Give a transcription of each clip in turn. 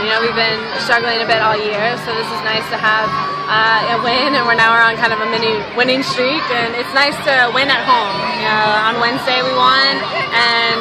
You know, we've been struggling a bit all year, so this is nice to have uh, a win, and we're now we're on kind of a mini winning streak, and it's nice to win at home. You know, on Wednesday we won, and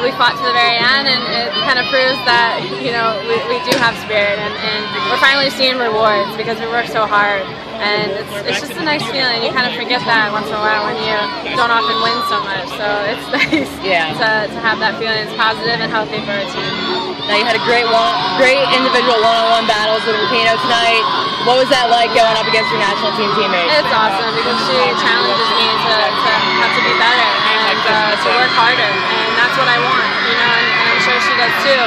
we fought to the very end, and it kind of proves that you know we, we do have spirit, and, and we're finally seeing rewards because we work so hard, and it's, it's just a nice feeling. You kind of forget that once in a while when you don't often win so much, so it's nice Yeah. to, to have that feeling. It's positive and healthy for our team. Now you had a great one, great individual one-on-one battles with Rapinoe tonight. What was that like going up against your national team teammate? It's awesome because she challenges me to, to have to be better and uh, to work harder, and that's what I want, you know, and, and I'm sure she does too.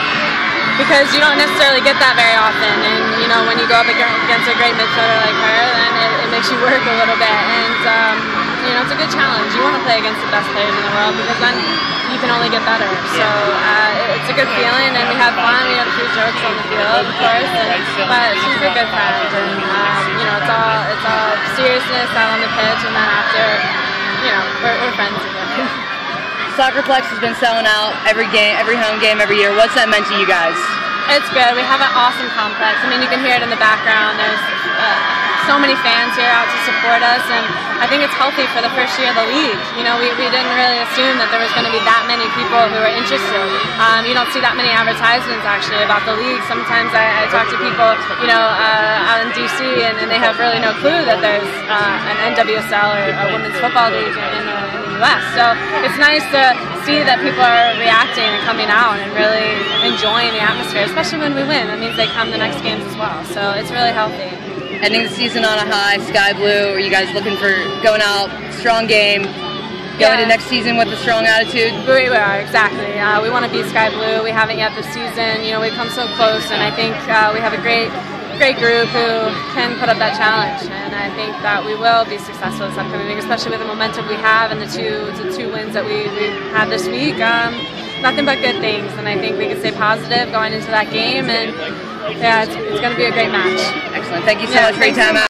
Because you don't necessarily get that very often, and you know when you go up against a great midfielder like her, then it, it makes you work a little bit, play against the best players in the world because then you can only get better. So uh, it's a good feeling, and we have fun. We have a few jokes on the field, of course, and, but she's a good friend, and um, you know it's all it's all seriousness out on the pitch, and then after, you know, we're, we're friends again. Soccerplex has been selling out every game, every home game every year. What's that meant to you guys? It's good. We have an awesome complex. I mean, you can hear it in the background. There's so many fans here out to support us, and I think it's healthy for the first year of the league. You know, we, we didn't really assume that there was going to be that many people who were interested. Um, you don't see that many advertisements actually about the league. Sometimes I, I talk to people, you know, uh, out in DC, and, and they have really no clue that there's uh, an NWSL or a women's football league in the, in the U.S. So it's nice to see that people are reacting and coming out and really enjoying the atmosphere, especially when we win. That means they come the next games as well. So it's really healthy. Ending the season on a high, sky blue. Are you guys looking for going out strong game, going Yeah. to next season with a strong attitude? We we are exactly. Uh, we want to be sky blue. We haven't yet this season. You know, we've come so close, and I think uh, we have a great, great group who can put up that challenge. And I think that we will be successful this upcoming week, especially with the momentum we have and the two, the two wins that we we had this week. Um, nothing but good things, and I think we can stay positive going into that game. And yeah, it's, it's going to be a great match. Excellent. Thank you so Yeah, much for your time out.